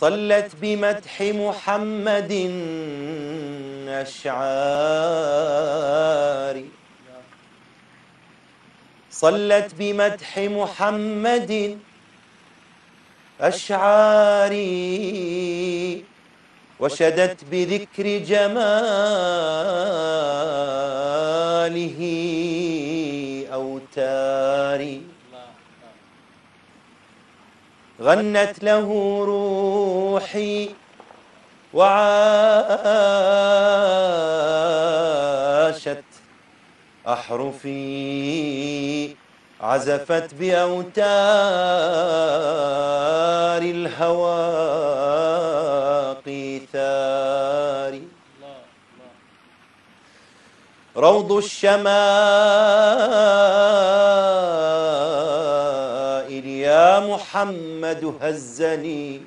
صلت بمدح محمد أشعاري صلت بمدح محمد أشعاري وشدت بذكر جماله أوتاري. غنت له روحي وعاشت. أحرفي عزفت بأوتار الهوى قيثاري روض الشمائل محمد هزني.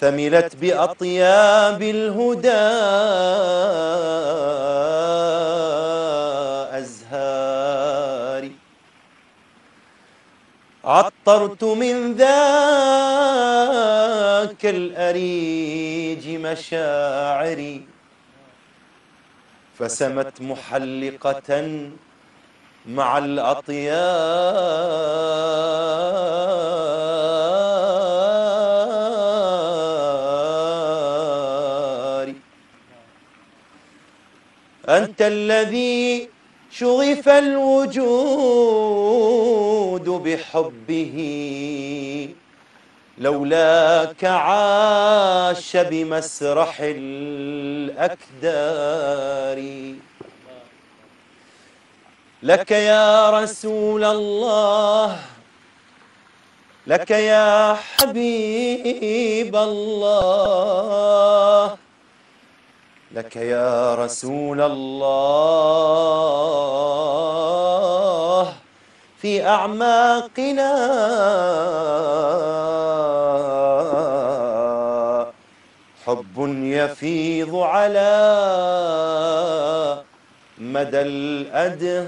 ثملت بأطياب الهدى أزهاري. عطرت من ذاك الأريج مشاعري. فسمت محلقة مع الأطيار. أنت الذي شغف الوجود بحبه. لولاك عاش بمسرح الأكدار. لك يا رسول الله لك يا حبيب الله لك يا رسول الله في أعماقنا. حب يفيض على مدى الأدهار